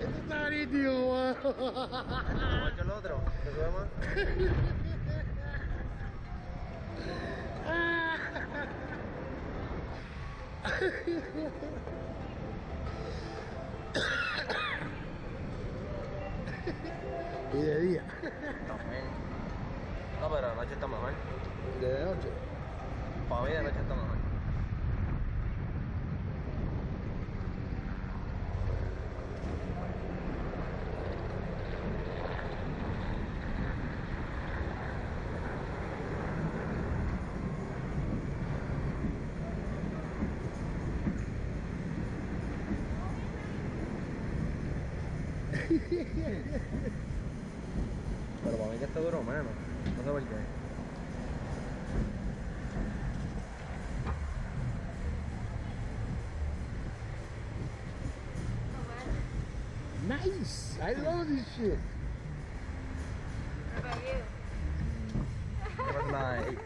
Esto está nítido. Igual que el otro, ¿te sube más? Y de día. También. No, pero de noche está mejor. De noche. Para mí de noche está mejor. Pero para mí que está duro menos. No sé por qué. Nice! I love this shit. What about you? It was like